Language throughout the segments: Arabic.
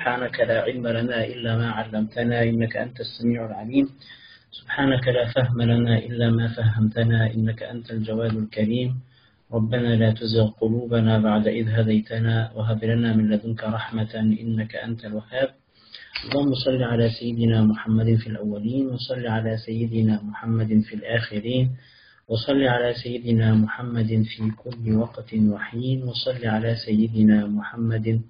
سبحانك لا علم لنا إلا ما علمتنا إنك أنت السميع العليم. سبحانك لا فهم لنا إلا ما فهمتنا إنك أنت الجواد الكريم. ربنا لا تزغ قلوبنا بعد إذ هديتنا وهب لنا من لدنك رحمة إنك أنت الوهاب. اللهم صل على سيدنا محمد في الأولين وصل على سيدنا محمد في الآخرين وصل على سيدنا محمد في كل وقت وحين وصل على سيدنا محمد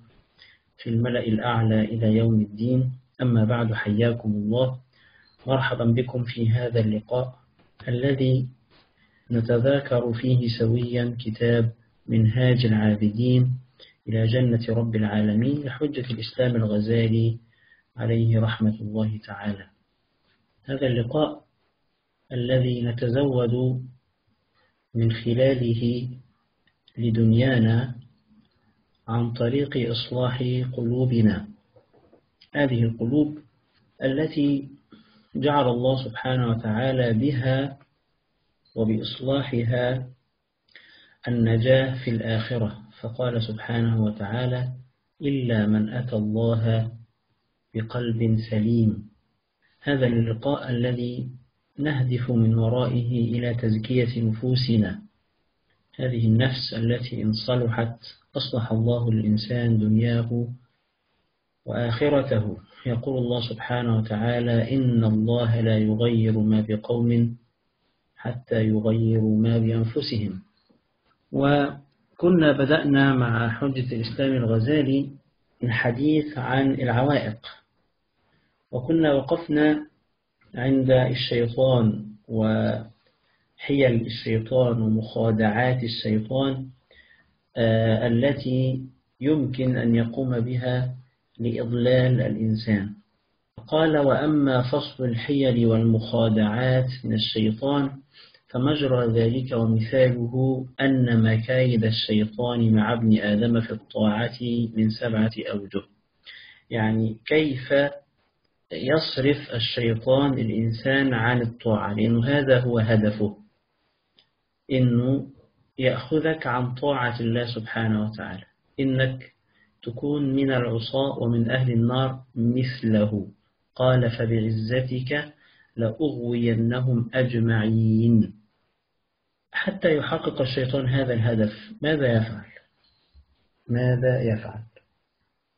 في الملأ الأعلى إلى يوم الدين. أما بعد حياكم الله. مرحبا بكم في هذا اللقاء الذي نتذاكر فيه سويا كتاب منهاج العابدين إلى جنة رب العالمين لحجة الإسلام الغزالي عليه رحمة الله تعالى. هذا اللقاء الذي نتزود من خلاله لدنيانا عن طريق إصلاح قلوبنا. هذه القلوب التي جعل الله سبحانه وتعالى بها وبإصلاحها النجاة في الآخرة. فقال سبحانه وتعالى إلا من أتى الله بقلب سليم. هذا اللقاء الذي نهدف من ورائه إلى تزكية نفوسنا. هذه النفس التي إن صلحت أصلح الله الإنسان دنياه وآخرته. يقول الله سبحانه وتعالى إن الله لا يغير ما بقوم حتى يغيروا ما بأنفسهم. وكنا بدأنا مع حجة الإسلام الغزالي الحديث عن العوائق. وكنا وقفنا عند الشيطان وحيل الشيطان ومخادعات الشيطان التي يمكن أن يقوم بها لإضلال الإنسان. قال وأما فصل الحيل والمخادعات من الشيطان فمجرى ذلك ومثاله أن مكايد الشيطان مع ابن آدم في الطاعة من سبعة أوجه. يعني كيف يصرف الشيطان الإنسان عن الطاعة؟ لأنه هذا هو هدفه. إنه يأخذك عن طاعة الله سبحانه وتعالى. إنك تكون من العصاة ومن أهل النار مثله. قال فبعزتك لأغوينهم أجمعين. حتى يحقق الشيطان هذا الهدف ماذا يفعل؟ ماذا يفعل؟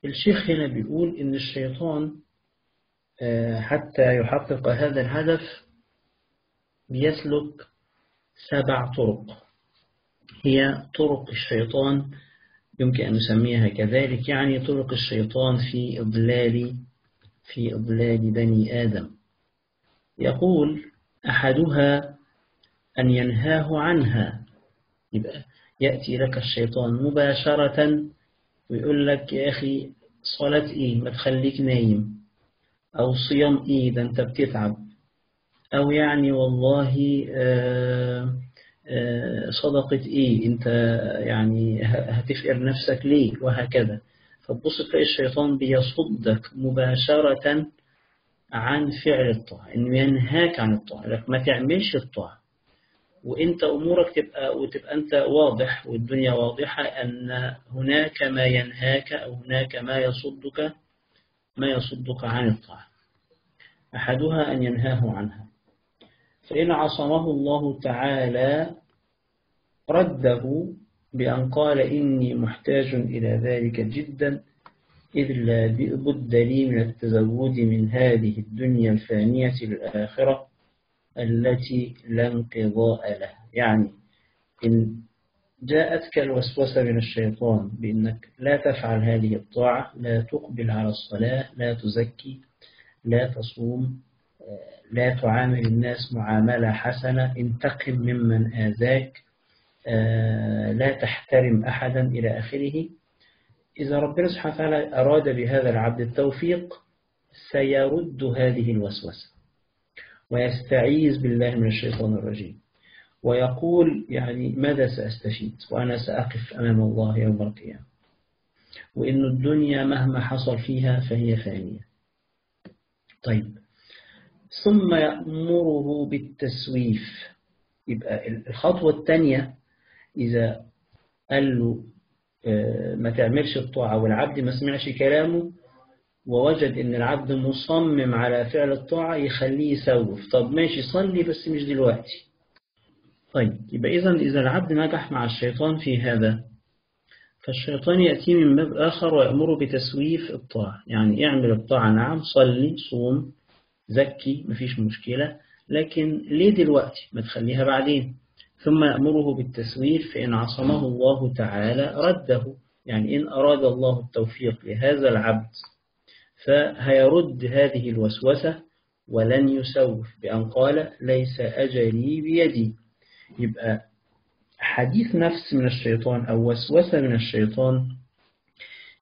الشيخ هنا بيقول إن الشيطان حتى يحقق هذا الهدف بيسلك سبع طرق. هي طرق الشيطان يمكن أن نسميها كذلك يعني طرق الشيطان في إضلال في إضلال بني آدم. يقول أحدها أن ينهاه عنها. يبقى يأتي لك الشيطان مباشرة ويقول لك يا أخي صلاة إيه؟ ما تخليك نايم. أو صيام إيه؟ ده أنت بتتعب. أو يعني والله آه صدقة إيه أنت يعني هتفقر نفسك ليه؟ وهكذا. فتبص تلاقي الشيطان بيصدك مباشرة عن فعل الطاعة إنه ينهاك عن الطاعة لك ما تعملش الطاعة. وإنت أمورك تبقى وتبقى أنت واضح والدنيا واضحة أن هناك ما ينهاك أو هناك ما يصدك ما يصدك عن الطاعة. أحدها أن ينهاه عنها. فإن عصمه الله تعالى رده بأن قال إني محتاج إلى ذلك جدا إذ لا بد لي من التزود من هذه الدنيا الفانية للآخرة التي لا انقضاء لها. يعني إن جاءتك الوسوسة من الشيطان بأنك لا تفعل هذه الطاعة لا تقبل على الصلاة لا تزكي لا تصوم لا تعامل الناس معاملة حسنة انتقم ممن آذاك لا تحترم أحدا إلى آخره. إذا ربنا سبحانه وتعالى أراد بهذا العبد التوفيق سيرد هذه الوسوسة. ويستعيذ بالله من الشيطان الرجيم. ويقول يعني ماذا سأستفيد؟ وأنا سأقف أمام الله يوم القيامة. وإن الدنيا مهما حصل فيها فهي فانية. طيب ثم يأمره بالتسويف. يبقى الخطوة الثانية إذا قال له ما تعملش الطاعة والعبد ما سمعش كلامه ووجد إن العبد مصمم على فعل الطاعة يخليه يسوف. طب ماشي صلي بس مش دلوقتي. طيب يبقى إذا إذا العبد نجح مع الشيطان في هذا فالشيطان يأتي من باب آخر ويأمره بتسويف الطاعة. يعني اعمل الطاعة نعم صلي صوم زكي مفيش مشكلة لكن ليه دلوقتي؟ ما تخليها بعدين. ثم يأمره بالتسويف فإن عصمه الله تعالى رده. يعني إن أراد الله التوفيق لهذا العبد فهيرد هذه الوسوسة ولن يسوف. بأن قال ليس أجلي بيدي. يبقى حديث نفس من الشيطان أو وسوسة من الشيطان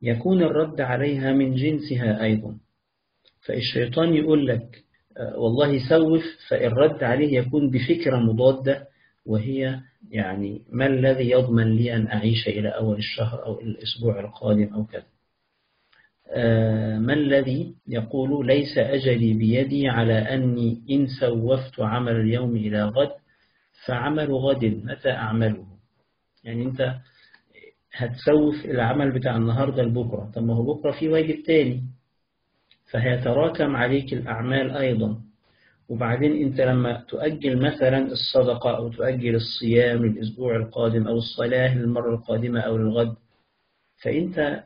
يكون الرد عليها من جنسها أيضا. فالشيطان يقول لك والله سوف فالرد عليه يكون بفكرة مضادة وهي يعني ما الذي يضمن لي أن أعيش إلى أول الشهر أو الأسبوع القادم أو كذا؟ ما الذي يقول ليس أجلي بيدي على أني إن سوفت عمل اليوم إلى غد فعمل غد متى أعمله؟ يعني أنت هتسوف العمل بتاع النهاردة لبكرة طب ما هو بكرة في واجب تاني. فهيتراكم عليك الأعمال أيضا. وبعدين أنت لما تؤجل مثلا الصدقة أو تؤجل الصيام للأسبوع القادم أو الصلاة للمرة القادمة أو للغد فأنت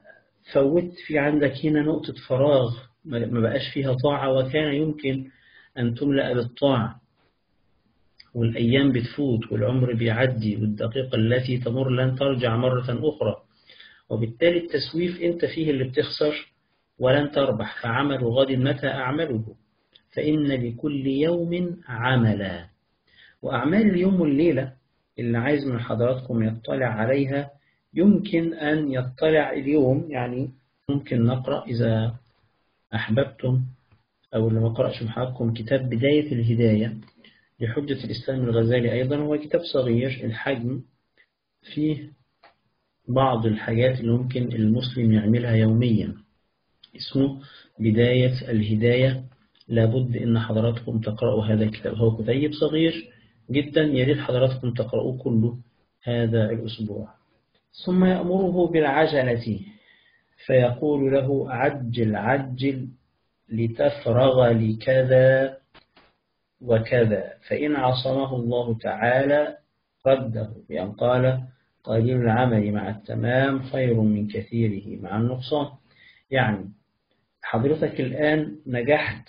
فوت في عندك هنا نقطة فراغ ما بقاش فيها طاعة وكان يمكن أن تملأ بالطاعة. والأيام بتفوت والعمر بيعدي والدقيقة التي تمر لن ترجع مرة أخرى. وبالتالي التسويف أنت فيه اللي بتخسر ولن تربح فعمل غد متى أعمله؟ فإن لكل يوم عملا. وأعمال اليوم والليلة اللي عايز من حضراتكم يطلع عليها يمكن أن يطلع اليوم يعني ممكن نقرأ إذا أحببتم أو لما قرأش محاكم كتاب بداية الهداية لحجة الإسلام الغزالي أيضا. هو كتاب صغير الحجم فيه بعض الحاجات اللي ممكن المسلم يعملها يوميا. اسمه بداية الهداية. لابد أن حضراتكم تقرأوا هذا الكتاب. هو كتيب صغير جدا يريد حضراتكم تقرأوه كله هذا الأسبوع. ثم يأمره بالعجلة فيقول له عجل عجل لتفرغ لكذا وكذا. فإن عصمه الله تعالى رده. بأن قال قليل العمل مع التمام خير من كثيره مع النقصان. يعني حضرتك الآن نجحت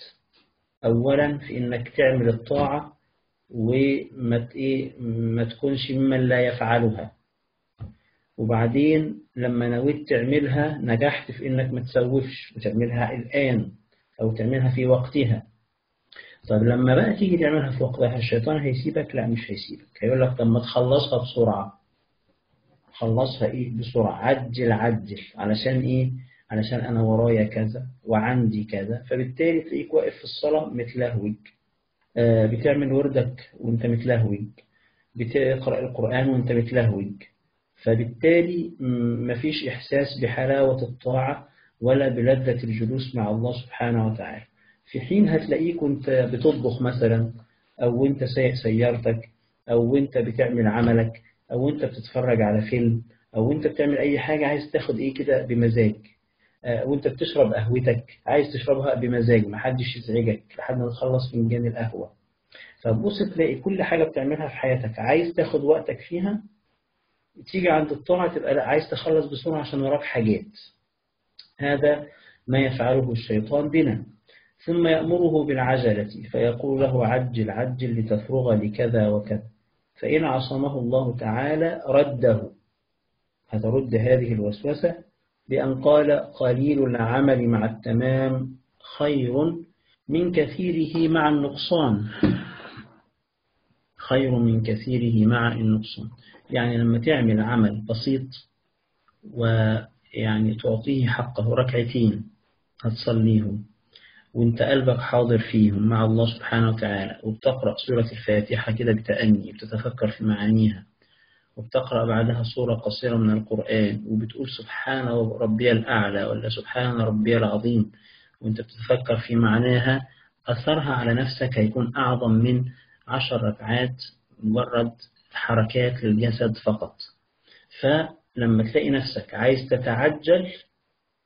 أولا في إنك تعمل الطاعة وما ما تكونش ممن لا يفعلها. وبعدين لما نويت تعملها نجحت في إنك ما تسوفش وتعملها الآن أو تعملها في وقتها. طب لما بقى تيجي تعملها في وقتها الشيطان هيسيبك؟ لا مش هيسيبك. هيقول لك طب ما تخلصها بسرعة. خلصها إيه؟ بسرعة. عجل عجل. علشان إيه؟ علشان أنا ورايا كذا وعندي كذا فبالتالي تلاقيك واقف في الصلاة متلهوج. آه بتعمل وردك وأنت متلهوج. بتقرأ القرآن وأنت متلهوج. فبالتالي مفيش إحساس بحلاوة الطاعة ولا بلذة الجلوس مع الله سبحانه وتعالى. في حين هتلاقيك وأنت بتطبخ مثلا أو أنت سايق سيارتك أو أنت بتعمل عملك أو أنت بتتفرج على فيلم أو أنت بتعمل أي حاجة عايز تاخد إيه كده بمزاج. وانت بتشرب قهوتك عايز تشربها بمزاج محدش يزعجك لحد ما تخلص فنجان القهوة. فبص تلاقي كل حاجة بتعملها في حياتك. عايز تاخد وقتك فيها؟ تيجي عند الطاعة تبقى عايز تخلص بسرعة عشان وراك حاجات. هذا ما يفعله الشيطان بنا. ثم يأمره بالعجلة فيقول له عجل عجل لتفرغ لكذا وكذا. فإن عصمه الله تعالى رده. هترد هذه الوسوسة؟ بأن قال قليل العمل مع التمام خير من كثيره مع النقصان. خير من كثيره مع النقصان. يعني لما تعمل عمل بسيط ويعني تعطيه حقه ركعتين هتصليهم وانت قلبك حاضر فيهم مع الله سبحانه وتعالى وبتقرأ سورة الفاتحة كده بتأني بتتفكر في معانيها وبتقرأ بعدها سورة قصيرة من القرآن وبتقول سبحان ربي الأعلى ولا سبحان ربي العظيم. وأنت بتتفكر في معناها أثرها على نفسك هيكون أعظم من عشر ركعات مجرد حركات للجسد فقط. فلما تلاقي نفسك عايز تتعجل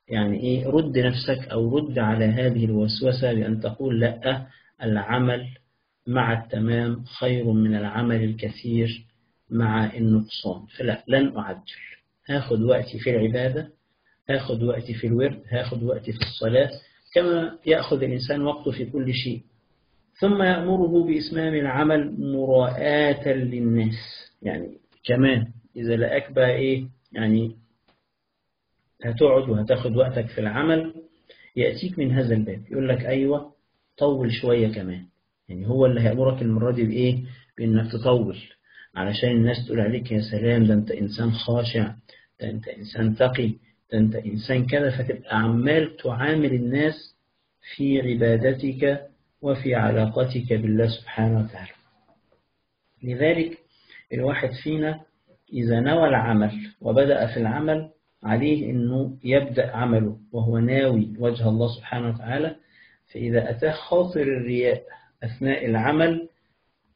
يعني إيه رد نفسك أو رد على هذه الوسوسة بأن تقول لأ العمل مع التمام خير من العمل الكثير. مع النقصان. فلا لن أعجل. هاخد وقتي في العبادة هاخد وقتي في الورد هاخد وقتي في الصلاة كما يأخذ الإنسان وقته في كل شيء. ثم يأمره بإسمام العمل مراءة للناس. يعني كمان إذا لقاك بقى إيه؟ يعني هتقعد وهتاخد وقتك في العمل يأتيك من هذا الباب. يقول لك أيوة طول شوية كمان. يعني هو اللي هيأمرك المرة دي بإيه؟ بإنك تطول. علشان الناس تقول عليك يا سلام ده أنت إنسان خاشع ده أنت إنسان تقي ده أنت إنسان كذا فتبقى عمال تعامل الناس في عبادتك وفي علاقتك بالله سبحانه وتعالى. لذلك الواحد فينا إذا نوى العمل وبدأ في العمل عليه أنه يبدأ عمله وهو ناوي وجه الله سبحانه وتعالى فإذا أتاه خاطر الرياء أثناء العمل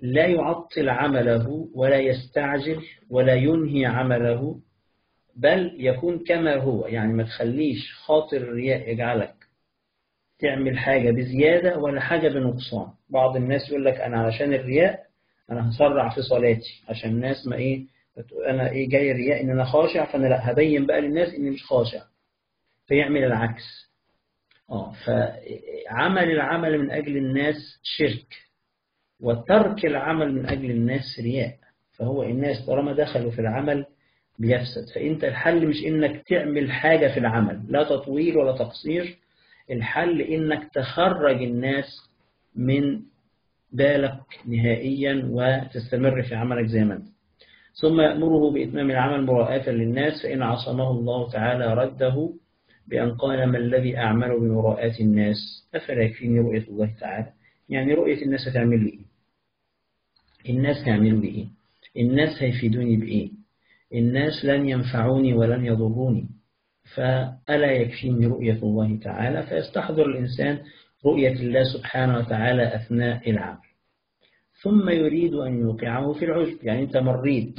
لا يعطل عمله ولا يستعجل ولا ينهي عمله بل يكون كما هو. يعني ما تخليش خاطر الرياء يجعلك تعمل حاجة بزيادة ولا حاجة بنقصان. بعض الناس يقول لك أنا علشان الرياء أنا هسرع في صلاتي عشان الناس ما إيه أنا إيه جاي الرياء إن أنا خاشع فأنا لأ هبين بقى للناس إني مش خاشع فيعمل العكس. آه فعمل العمل من أجل الناس شرك. وترك العمل من أجل الناس رياء. فهو الناس طالما دخلوا في العمل بيفسد. فأنت الحل مش إنك تعمل حاجة في العمل لا تطويل ولا تقصير. الحل إنك تخرج الناس من بالك نهائيا وتستمر في عملك زي ما أنت. ثم يأمره بإتمام العمل مراءة للناس فإن عصمه الله تعالى رده بأن قال ما الذي أعمل بمراءة الناس؟ أفلا يكفيني رؤية الله تعالى؟ يعني رؤية الناس هتعمل لي إيه؟ الناس هيعملوا لي إيه الناس هيفيدوني بإيه؟ الناس لن ينفعوني ولن يضروني. فألا يكفيني رؤية الله تعالى؟ فيستحضر الإنسان رؤية الله سبحانه وتعالى أثناء العمل. ثم يريد أن يوقعه في العجب يعني أنت مريت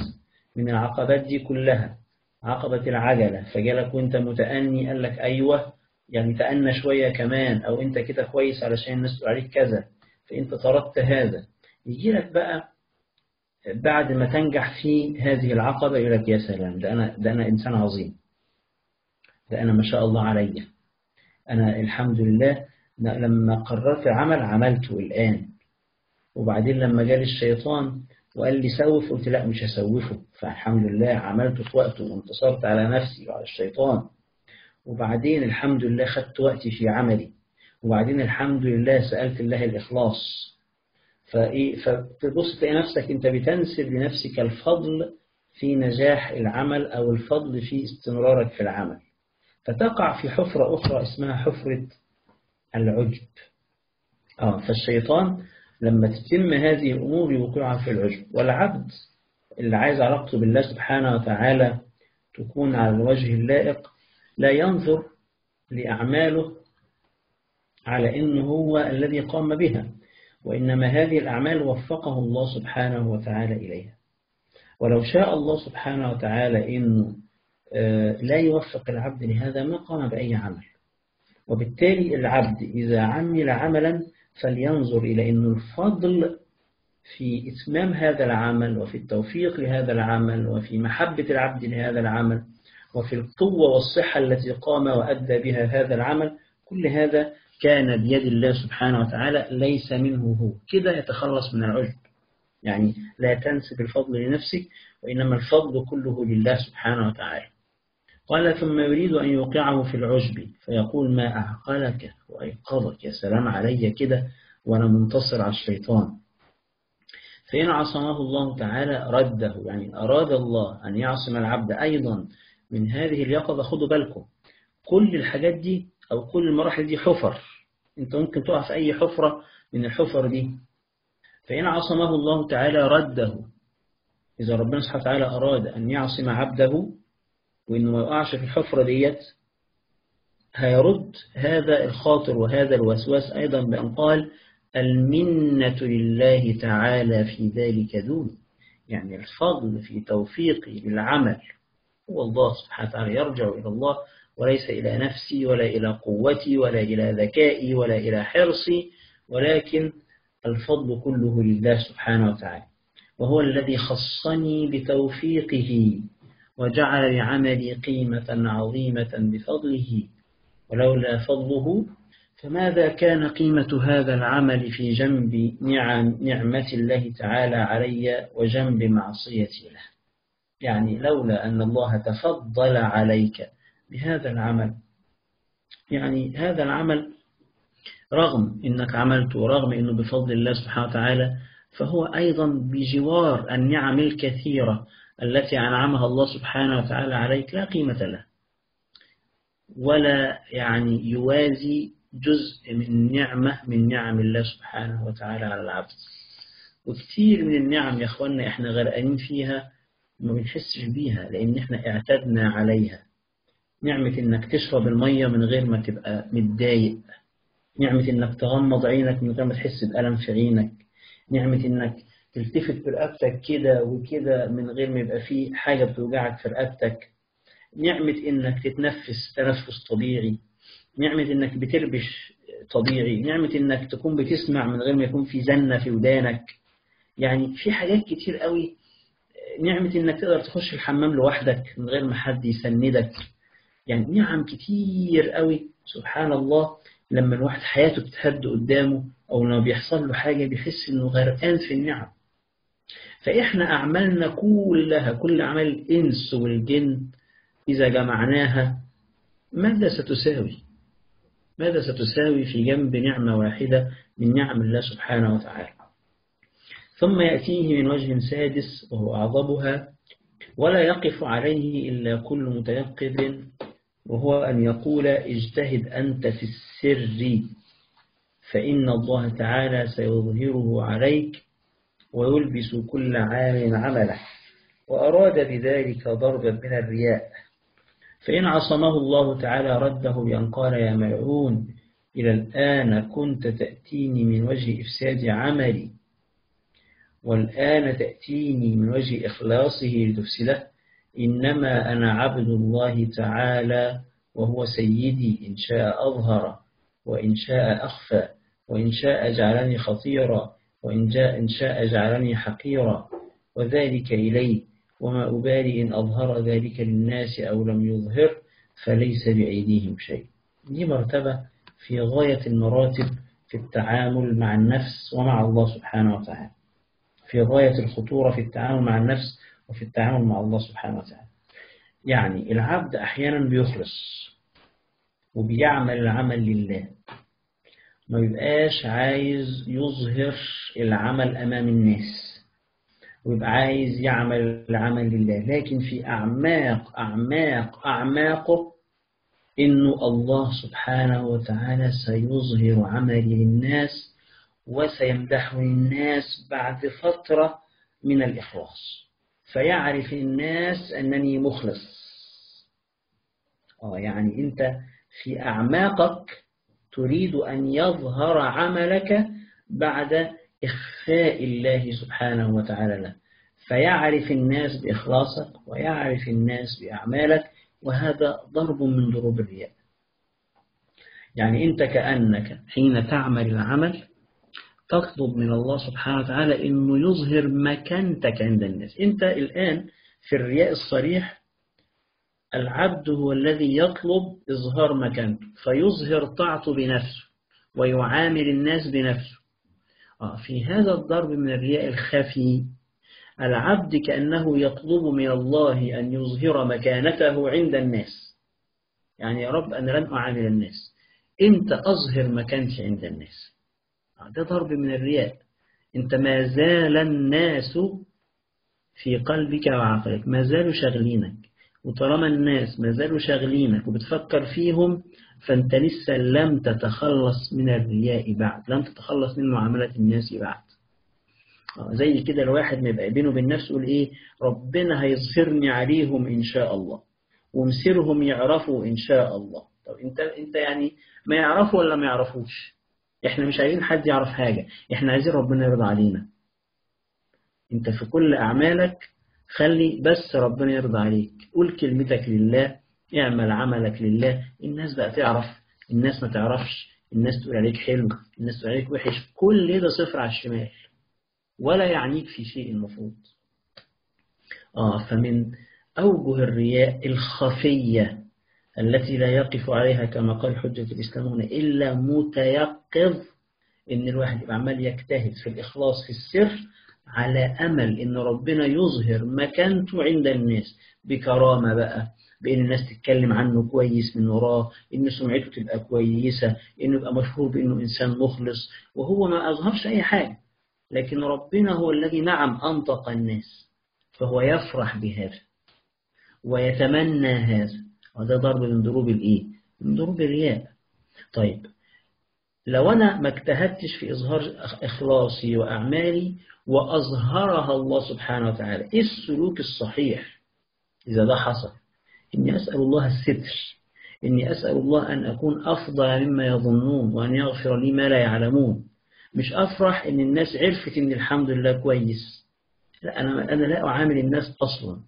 من العقبات دي كلها عقبة العجلة فجالك وأنت متأني قال لك أيوة يعني تأنى شوية كمان أو أنت كده كويس علشان الناس تقول عليك كذا فأنت طردت هذا. يجي لك بقى بعد ما تنجح في هذه العقبة يقول لك يا سلام ده أنا, ده أنا إنسان عظيم. ده أنا ما شاء الله علي أنا الحمد لله لما قررت العمل عملته الآن. وبعدين لما جالي الشيطان وقال لي سوف قلت لا مش هسوفه. فالحمد لله عملته في وقته وانتصرت على نفسي وعلى الشيطان. وبعدين الحمد لله خدت وقتي في عملي. وبعدين الحمد لله سألت الله الإخلاص. فإيه فتبص تلاقي نفسك أنت بتنسب لنفسك الفضل في نجاح العمل أو الفضل في استمرارك في العمل. فتقع في حفرة أخرى اسمها حفرة العجب. آه فالشيطان لما تتم هذه الأمور يوقعها في العجب. والعبد اللي عايز علاقته بالله سبحانه وتعالى تكون على الوجه اللائق لا ينظر لأعماله على إنه هو الذي قام بها. وإنما هذه الأعمال وفقه الله سبحانه وتعالى إليها. ولو شاء الله سبحانه وتعالى إنه لا يوفق العبد لهذا ما قام بأي عمل. وبالتالي العبد إذا عمل عملا فلينظر إلى أن الفضل في إتمام هذا العمل وفي التوفيق لهذا العمل وفي محبة العبد لهذا العمل وفي القوة والصحة التي قام وأدى بها هذا العمل كل هذا كان بيد الله سبحانه وتعالى ليس منه هو. كده يتخلص من العجب يعني لا تنسب الفضل لنفسك وإنما الفضل كله لله سبحانه وتعالى. قال ثم يريد أن يوقعه في العجب فيقول ما أعقلك وأيقظك؟ يا سلام علي كده وأنا منتصر على الشيطان. فإن عصمه الله تعالى رده. يعني أراد الله أن يعصم العبد أيضا من هذه اليقظة خدوا بالكم. كل الحاجات دي أو كل المراحل دي حفر. أنت ممكن تقع في أي حفرة من الحفر دي. فإن عصمه الله تعالى رده. إذا ربنا سبحانه وتعالى أراد أن يعصم عبده وإنه ما يقعش في الحفرة ديت هيرد هذا الخاطر وهذا الوسواس أيضا بأن قال المنة لله تعالى في ذلك دون. يعني الفضل في توفيقي للعمل. هو الله سبحانه وتعالى يرجع إلى الله وليس إلى نفسي ولا إلى قوتي ولا إلى ذكائي ولا إلى حرصي ولكن الفضل كله لله سبحانه وتعالى. وهو الذي خصني بتوفيقه وجعل لعملي قيمة عظيمة بفضله. ولولا فضله فماذا كان قيمة هذا العمل في جنب نعم نعمة الله تعالى علي وجنب معصيتي له يعني لولا أن الله تفضل عليك بهذا العمل. يعني هذا العمل رغم إنك عملته رغم إنه بفضل الله سبحانه وتعالى فهو أيضا بجوار النعم الكثيرة التي أنعمها الله سبحانه وتعالى عليك لا قيمة له. ولا يعني يوازي جزء من نعمة من نعم الله سبحانه وتعالى على العبد. وكثير من النعم يا أخوانا إحنا غرقانين فيها ما بنحسش بيها لأن إحنا اعتدنا عليها. نعمة إنك تشرب المية من غير ما تبقى متضايق. نعمة إنك تغمض عينك من غير ما تحس بألم في عينك. نعمة إنك تلتفت برقبتك كده وكده من غير ما يبقى فيه حاجة بتوجعك في رقبتك نعمة إنك تتنفس تنفس طبيعي. نعمة إنك بتربش طبيعي. نعمة إنك تكون بتسمع من غير ما يكون في زنة في ودانك. يعني في حاجات كتير قوي. نعمة إنك تقدر تخش الحمام لوحدك من غير ما حد يسندك. يعني نعم كتير قوي. سبحان الله لما الواحد حياته بتهد قدامه أو لما بيحصل له حاجة بيحس إنه غرقان في النعم. فإحنا أعمالنا كلها كل أعمال الإنس والجن إذا جمعناها ماذا ستساوي؟ ماذا ستساوي في جنب نعمة واحدة من نعم الله سبحانه وتعالى؟ ثم يأتيه من وجه سادس وهو أعظمها ولا يقف عليه إلا كل متيقظ وهو أن يقول اجتهد أنت في السر فإن الله تعالى سيظهره عليك ويلبس كل عام عمله. وأراد بذلك ضربا من الرياء. فإن عصمه الله تعالى رده بأن قال يا ملعون إلى الآن كنت تأتيني من وجه إفساد عملي والآن تأتيني من وجه إخلاصه لتفسده. إنما أنا عبد الله تعالى وهو سيدي إن شاء أظهر وإن شاء أخفى وإن شاء جعلني خطيرا وإن جاء إن شاء جعلني حقيرا وذلك إليه وما أبالي إن أظهر ذلك للناس أو لم يظهر فليس بأيديهم شيء. دي مرتبة في غاية المراتب في التعامل مع النفس ومع الله سبحانه وتعالى. في غاية الخطورة في التعامل مع النفس وفي التعامل مع الله سبحانه وتعالى. يعني العبد أحيانا بيخلص وبيعمل العمل لله. ما يبقاش عايز يظهر العمل أمام الناس. ويبقى عايز يعمل العمل لله. لكن في أعماق أعماق أعماقه إنه الله سبحانه وتعالى سيظهر عملي للناس وسيمدحني الناس بعد فترة من الإخلاص. فيعرف الناس أنني مخلص. آه يعني أنت في أعماقك تريد أن يظهر عملك بعد إخفاء الله سبحانه وتعالى له. فيعرف الناس بإخلاصك ويعرف الناس بأعمالك وهذا ضرب من ضروب الرياء. يعني أنت كأنك حين تعمل العمل تطلب من الله سبحانه وتعالى أنه يظهر مكانتك عند الناس. أنت الآن في الرياء الصريح العبد هو الذي يطلب إظهار مكانته فيظهر طاعته بنفسه ويعامل الناس بنفسه. آه في هذا الضرب من الرياء الخفي العبد كأنه يطلب من الله أن يظهر مكانته عند الناس. يعني يا رب أنا لن أعامل الناس. أنت أظهر مكانتي عند الناس. ده ضرب من الرياء. أنت ما زال الناس في قلبك وعقلك ما زالوا شاغلينك. وطالما الناس ما زالوا شاغلينك وبتفكر فيهم فأنت لسه لم تتخلص من الرياء بعد لم تتخلص من معاملة الناس بعد. زي كده الواحد ما يبقى بينه وبين نفسه يقول إيه؟ ربنا هيظهرني عليهم إن شاء الله ومسيرهم يعرفوا إن شاء الله. طب انت انت يعني ما يعرفوا ولا ما يعرفوش؟ إحنا مش عايزين حد يعرف حاجة. إحنا عايزين ربنا يرضى علينا. أنت في كل أعمالك خلي بس ربنا يرضى عليك. قول كلمتك لله اعمل عملك لله. الناس بقى تعرف الناس ما تعرفش. الناس تقول عليك حلو الناس تقول عليك وحش. كل ده صفر على الشمال. ولا يعنيك في شيء المفروض. آه فمن أوجه الرياء الخفية. التي لا يقف عليها كما قال حجة الإسلام هنا إلا متيقظ إن الواحد يبقى عمال يجتهد في الإخلاص في السر على أمل إن ربنا يظهر مكانته عند الناس بكرامة بقى بإن الناس تتكلم عنه كويس من وراه إن سمعته تبقى كويسة إنه يبقى مشهور بإنه إنسان مخلص وهو ما أظهرش أي حاجة لكن ربنا هو الذي نعم أنطق الناس فهو يفرح بهذا ويتمنى هذا. وده ضرب من ضروب الإيه؟ من ضروب الرياء طيب لو أنا ما اجتهدتش في إظهار إخلاصي وأعمالي وأظهرها الله سبحانه وتعالى إيه السلوك الصحيح؟ إذا ده حصل إني أسأل الله الستر إني أسأل الله أن أكون أفضل مما يظنون وأن يغفر لي ما لا يعلمون. مش أفرح إن الناس عرفت إن الحمد لله كويس. لا أنا, أنا لا أعامل الناس أصلا.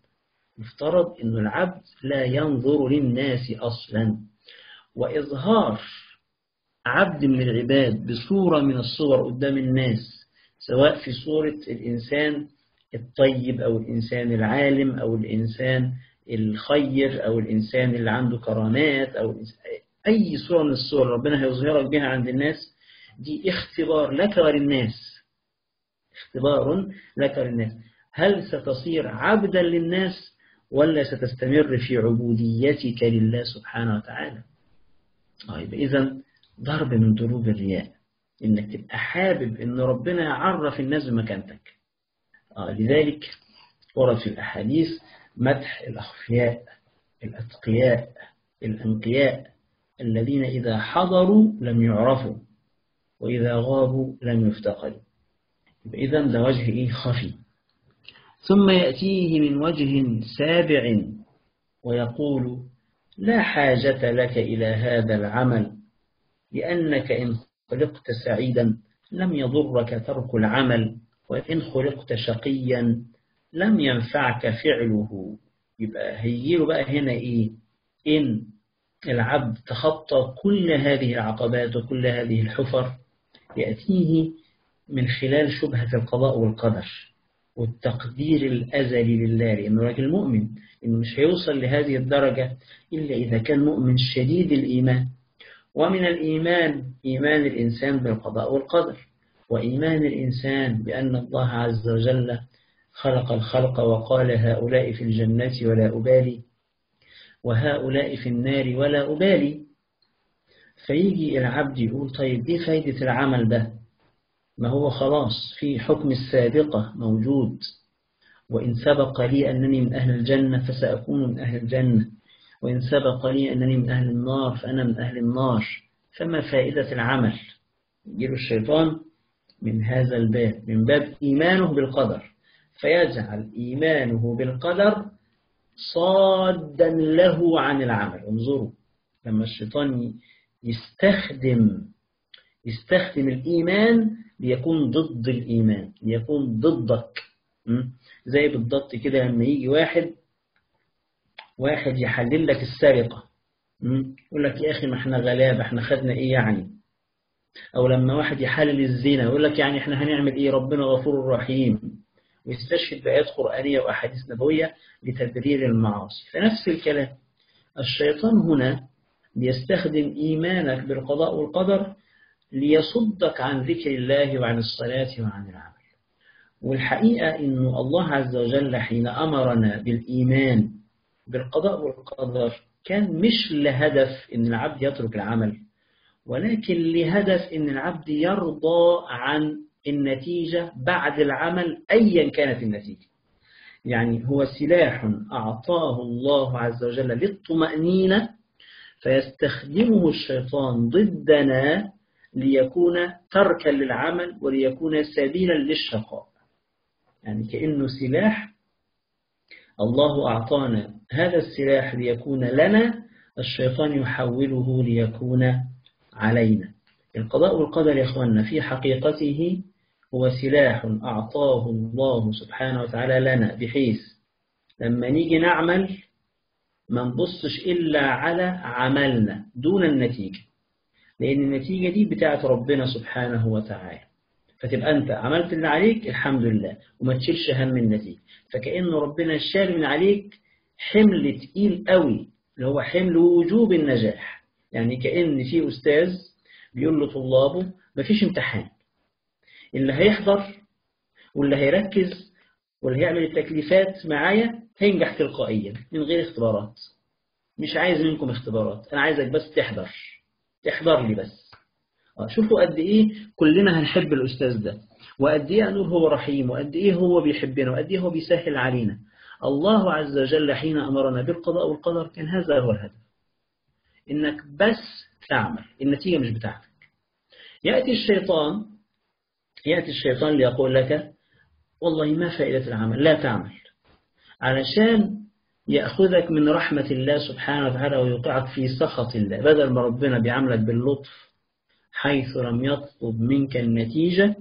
يفترض أن العبد لا ينظر للناس أصلا. وإظهار عبد من العباد بصورة من الصور قدام الناس سواء في صورة الإنسان الطيب أو الإنسان العالم أو الإنسان الخير أو الإنسان اللي عنده كرامات أو أي صورة من الصور ربنا هيظهرك بها عند الناس دي اختبار لك وللناس. اختبار لك وللناس. هل ستصير عبدا للناس؟ ولا ستستمر في عبوديتك لله سبحانه وتعالى. طيب إذا ضرب من ضروب الرياء. إنك تبقى حابب إن ربنا يعرف الناس بمكانتك. آه لذلك ورد في الأحاديث مدح الأخفياء الأتقياء الأنقياء الذين إذا حضروا لم يعرفوا وإذا غابوا لم يفتقدوا. إذا ده وجه إيه؟ خفي. ثم يأتيه من وجه سابع ويقول لا حاجة لك إلى هذا العمل لأنك إن خلقت سعيدا لم يضرك ترك العمل وإن خلقت شقيا لم ينفعك فعله. يبقى هيجيله بقى هنا إيه؟ إن العبد تخطى كل هذه العقبات وكل هذه الحفر يأتيه من خلال شبهة القضاء والقدر. والتقدير الأزلي لله لأنه راجل مؤمن إنه مش هيوصل لهذه الدرجة إلا إذا كان مؤمن شديد الإيمان. ومن الإيمان إيمان الإنسان بالقضاء والقدر وإيمان الإنسان بأن الله عز وجل خلق الخلق وقال هؤلاء في الجنة ولا أبالي وهؤلاء في النار ولا أبالي. فيجي العبد يقول طيب دي فايدة العمل ده؟ ما هو خلاص في حكم السابقة موجود. وإن سبق لي أنني من أهل الجنة فسأكون من أهل الجنة. وإن سبق لي أنني من أهل النار فأنا من أهل النار. فما فائدة العمل؟ يجيله الشيطان من هذا الباب من باب إيمانه بالقدر. فيجعل إيمانه بالقدر صادا له عن العمل. انظروا لما الشيطان يستخدم يستخدم الإيمان ليكون ضد الإيمان ليكون ضدك. زي بالضبط كده لما يجي واحد واحد يحلل لك السرقة. يقول لك يا أخي ما إحنا غلابة إحنا خدنا إيه يعني؟ أو لما واحد يحلل الزنا يقول لك يعني إحنا هنعمل إيه؟ ربنا غفور رحيم. ويستشهد بآيات قرآنية وأحاديث نبوية لتبرير المعاصي. فنفس الكلام الشيطان هنا بيستخدم إيمانك بالقضاء والقدر ليصدك عن ذكر الله وعن الصلاة وعن العمل. والحقيقة أن الله عز وجل حين أمرنا بالإيمان بالقضاء والقدر كان مش لهدف أن العبد يترك العمل ولكن لهدف أن العبد يرضى عن النتيجة بعد العمل أيا كانت النتيجة. يعني هو سلاح أعطاه الله عز وجل للطمأنينة فيستخدمه الشيطان ضدنا ليكون تركا للعمل وليكون سبيلا للشقاء. يعني كأنه سلاح. الله أعطانا هذا السلاح ليكون لنا الشيطان يحوله ليكون علينا. القضاء والقدر يا أخوانا في حقيقته هو سلاح أعطاه الله سبحانه وتعالى لنا. بحيث لما نيجي نعمل ما نبصش إلا على عملنا دون النتيجة. لأن النتيجة دي بتاعت ربنا سبحانه وتعالى. فتبقى أنت عملت اللي عليك الحمد لله وما تشيلش هم النتيجة. فكأن ربنا شال من عليك حمل تقيل قوي اللي هو حمل وجوب النجاح. يعني كأن في أستاذ بيقول لطلابه مفيش امتحان. اللي هيحضر واللي هيركز واللي هيعمل التكليفات معايا هينجح تلقائيا من غير اختبارات. مش عايز منكم اختبارات أنا عايزك بس تحضر. تحضر لي بس شوفوا قد إيه كلنا هنحب الأستاذ ده. وقد إيه نور هو رحيم وقد إيه هو بيحبنا وقد إيه هو بيسهل علينا. الله عز وجل حين أمرنا بالقضاء والقدر كان هذا هو الهدف. إنك بس تعمل النتيجة مش بتاعتك. يأتي الشيطان يأتي الشيطان ليقول لك والله ما فائدة العمل لا تعمل. علشان يأخذك من رحمة الله سبحانه وتعالى ويوقعك في سخط الله. بدل ما ربنا بيعاملك باللطف حيث لم يطلب منك النتيجة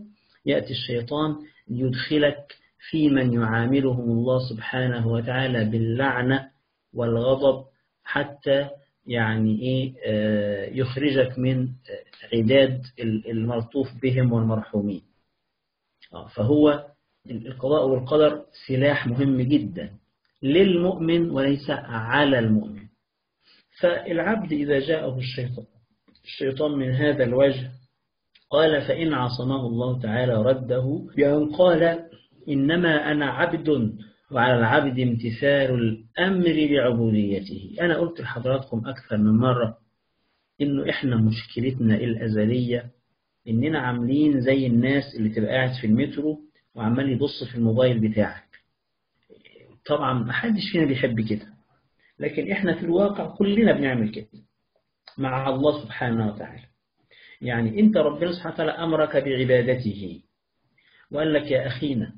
يأتي الشيطان ليدخلك في من يعاملهم الله سبحانه وتعالى باللعنة والغضب حتى يعني إيه يخرجك من عداد الملطوف بهم والمرحومين. فهو القضاء والقدر سلاح مهم جدا. للمؤمن وليس على المؤمن. فالعبد إذا جاءه الشيطان الشيطان من هذا الوجه قال فإن عصمه الله تعالى رده بأن قال إنما أنا عبد وعلى العبد امتثال الأمر بعبوديته أنا قلت لحضراتكم أكثر من مرة إنه إحنا مشكلتنا الأزلية إننا عاملين زي الناس اللي تبقى قاعد في المترو وعمال يبص في الموبايل بتاعك. طبعا ما حدش فينا بيحب كده. لكن إحنا في الواقع كلنا بنعمل كده. مع الله سبحانه وتعالى. يعني أنت ربنا سبحانه وتعالى أمرك بعبادته. وقال لك يا أخينا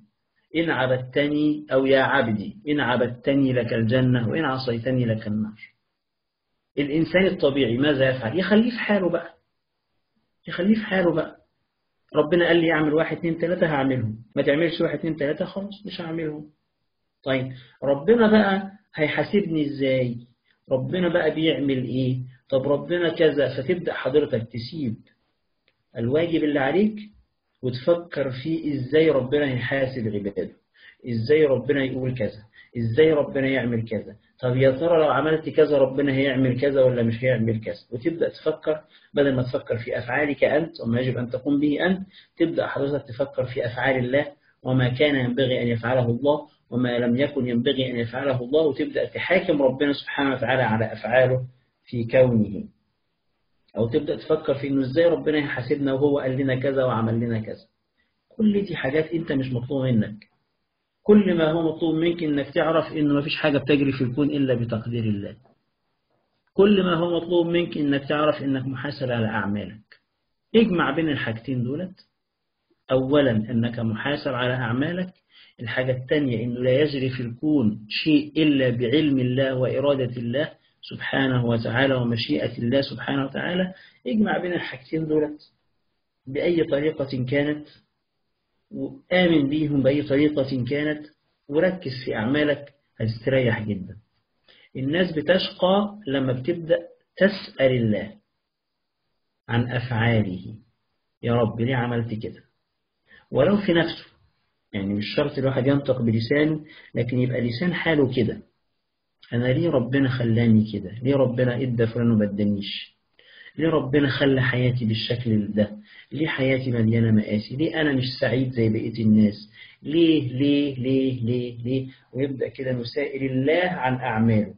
إن عبدتني أو يا عبدي إن عبدتني لك الجنة وإن عصيتني لك النار. الإنسان الطبيعي ماذا يفعل؟ يخليه في حاله بقى. يخليه في حاله بقى. ربنا قال لي أعمل واحد اتنين تلاتة هعملهم. ما تعملش واحد اتنين تلاتة خلاص مش هعملهم. طيب ربنا بقى هيحاسبني إزاي؟ ربنا بقى بيعمل إيه؟ طب ربنا كذا فتبدأ حضرتك تسيب الواجب اللي عليك وتفكر فيه إزاي ربنا يحاسب عباده إزاي ربنا يقول كذا إزاي ربنا يعمل كذا. طب يا ترى لو عملت كذا ربنا هيعمل كذا ولا مش هيعمل كذا؟ وتبدأ تفكر بدل ما تفكر في أفعالك أنت وما يجب أن تقوم به أنت تبدأ حضرتك تفكر في أفعال الله وما كان ينبغي أن يفعله الله وما لم يكن ينبغي أن يفعله الله وتبدأ تحاكم ربنا سبحانه وتعالى على أفعاله في كونه. أو تبدأ تفكر في إنه إزاي ربنا يحاسبنا وهو قال لنا كذا وعمل لنا كذا. كل دي حاجات أنت مش مطلوب منك. كل ما هو مطلوب منك إنك تعرف إنه ما فيش حاجة بتجري في الكون إلا بتقدير الله. كل ما هو مطلوب منك إنك تعرف إنك محاسب على أعمالك. اجمع بين الحاجتين دولت. أولا أنك محاسب على أعمالك. الحاجة الثانية إنه لا يجري في الكون شيء إلا بعلم الله وإرادة الله سبحانه وتعالى ومشيئة الله سبحانه وتعالى. اجمع بين الحاجتين دولت. بأي طريقة كانت وآمن بيهم بأي طريقة كانت وركز في أعمالك هتستريح جدا. الناس بتشقى لما بتبدأ تسأل الله عن أفعاله. يا رب ليه عملت كده؟ ولو في نفسه. يعني مش شرط الواحد ينطق بلسانه لكن يبقى لسان حاله كده. أنا ليه ربنا خلاني كده؟ ليه ربنا إدى فلان وما ادانيش؟ ليه ربنا خلى حياتي بالشكل ده؟ ليه حياتي مليانة مآسي؟ ليه أنا مش سعيد زي بقية الناس؟ ليه ليه ليه ليه ليه؟ ويبدأ كده نسائل الله عن أعماله.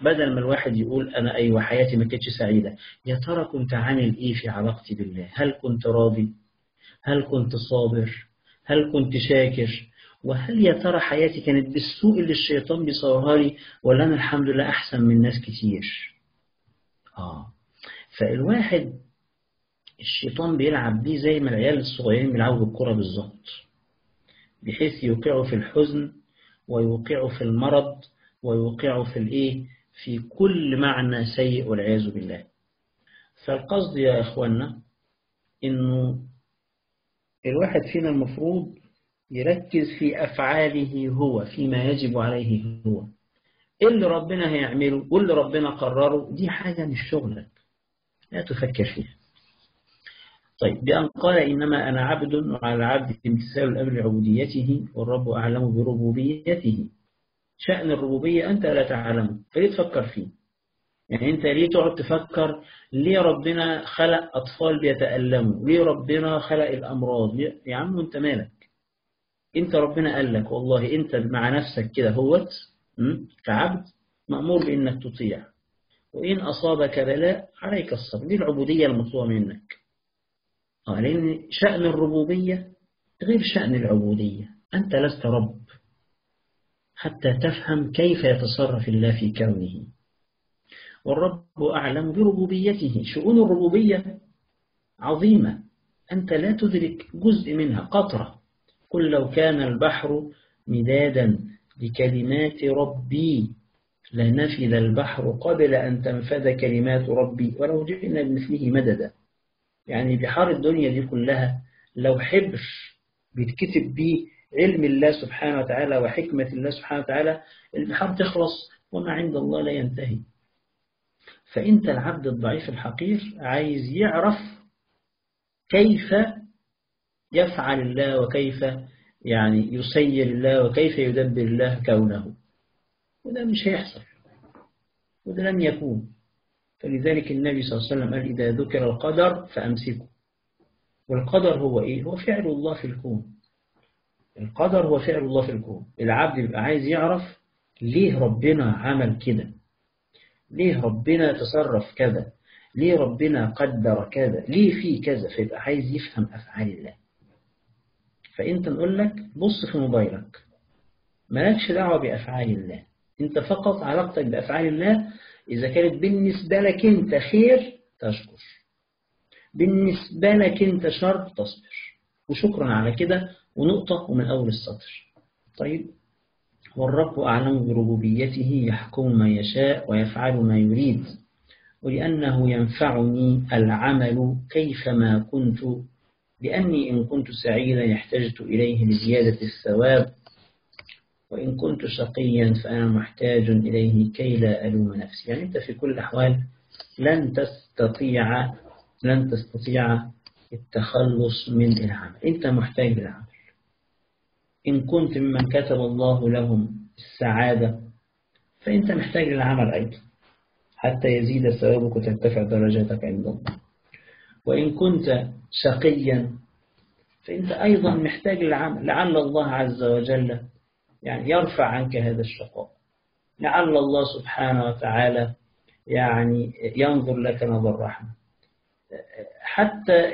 بدل ما الواحد يقول أنا أيوة حياتي ما كانتش سعيدة يا ترى كنت عامل إيه في علاقتي بالله؟ هل كنت راضي؟ هل كنت صابر؟ هل كنت شاكر؟ وهل يا ترى حياتي كانت بالسوء اللي الشيطان بيصورها لي ولا أنا الحمد لله أحسن من ناس كتير؟ آه. فالواحد الشيطان بيلعب بيه زي ما العيال الصغيرين بيلعبوا بالكرة بالظبط. بحيث يوقعه في الحزن ويوقعه في المرض ويوقعه في الإيه؟ في كل معنى سيء والعياذ بالله. فالقصد يا اخوانا إنه الواحد فينا المفروض يركز في أفعاله هو فيما يجب عليه هو. إيه اللي ربنا هيعمله؟ واللي ربنا قرره. دي حاجة مش شغلك. لا تفكر فيها. طيب بأن قال إنما أنا عبد وعلى العبد امتثال الأمر لعبوديته والرب أعلم بربوبيته. شأن الربوبية أنت لا تعلمه فليه تفكر فيه. يعني أنت ليه تقعد تفكر ليه ربنا خلق أطفال بيتألموا؟ ليه ربنا خلق الأمراض؟ ليه؟ يا عم أنت مالك؟ أنت ربنا قال لك والله أنت مع نفسك كده هوت كعبد مأمور بأنك تطيع. وإن أصابك بلاء عليك الصبر. دي العبودية المطلوبة منك. آه لأن شأن الربوبية غير شأن العبودية. أنت لست رب. حتى تفهم كيف يتصرف الله في كونه. والرب أعلم بربوبيته شؤون الربوبية عظيمة. أنت لا تدرك جزء منها قطرة. قل لو كان البحر مدادا لكلمات ربي لنفذ البحر قبل أن تنفذ كلمات ربي ولو جئنا بمثله مددا. يعني بحار الدنيا دي كلها لو حبر بيتكتب بيه علم الله سبحانه وتعالى وحكمة الله سبحانه وتعالى البحار تخلص وما عند الله لا ينتهي. فأنت العبد الضعيف الحقير عايز يعرف كيف يفعل الله وكيف يعني يسير الله وكيف يدبر الله كونه. وده مش هيحصل. وده لن يكون. فلذلك النبي صلى الله عليه وسلم قال إذا ذكر القدر فأمسكوا والقدر هو إيه؟ هو فعل الله في الكون. القدر هو فعل الله في الكون. العبد بيبقى عايز يعرف ليه ربنا عمل كده. ليه ربنا تصرف كذا؟ ليه ربنا قدر كذا؟ ليه في كذا؟ فيبقى عايز يفهم أفعال الله. فأنت نقول لك بص في موبايلك. مالكش دعوة بأفعال الله. أنت فقط علاقتك بأفعال الله إذا كانت بالنسبة لك أنت خير تشكر. بالنسبة لك أنت شر تصبر. وشكرا على كده ونقطة ومن أول السطر. طيب والرب أعلم بربوبيته يحكم ما يشاء ويفعل ما يريد. ولأنه ينفعني العمل كيفما كنت لأني إن كنت سعيدا احتجت إليه لزيادة الثواب وإن كنت شقيا فأنا محتاج إليه كي لا ألوم نفسي. يعني أنت في كل الأحوال لن تستطيع لن تستطيع التخلص من العمل. أنت محتاج للعمل. إن كنت ممن كتب الله لهم السعادة فأنت محتاج للعمل أيضا حتى يزيد ثوابك وترتفع درجاتك عند الله. وإن كنت شقيا فأنت أيضا محتاج للعمل لعل الله عز وجل يعني يرفع عنك هذا الشقاء. لعل الله سبحانه وتعالى يعني ينظر لك نظر رحمة. حتى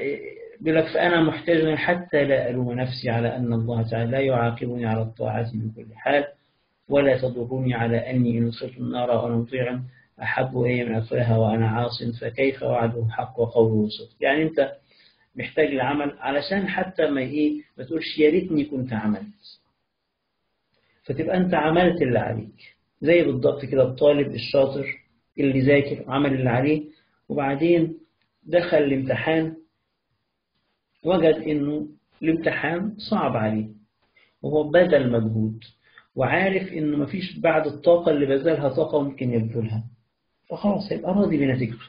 بلك فأنا محتاج حتى لا ألوم نفسي على أن الله تعالى لا يعاقبني على الطاعات بكل حال ولا تضرني على أني إن صرت النار وأنا مطيعا أحب إلي من أدخلها وأنا عاص فكيف وعده حق وقوله صدق يعني أنت محتاج العمل علشان حتى ما إيه ما تقولش يا ريتني كنت عملت. فتبقى أنت عملت اللي عليك. زي بالضبط كده الطالب الشاطر اللي ذاكر عمل اللي عليه وبعدين دخل الامتحان وجد إنه الامتحان صعب عليه وهو بذل مجهود وعارف إنه مفيش بعد الطاقة اللي بذلها طاقة ممكن يبذلها. فخلاص هيبقى راضي بنتيجته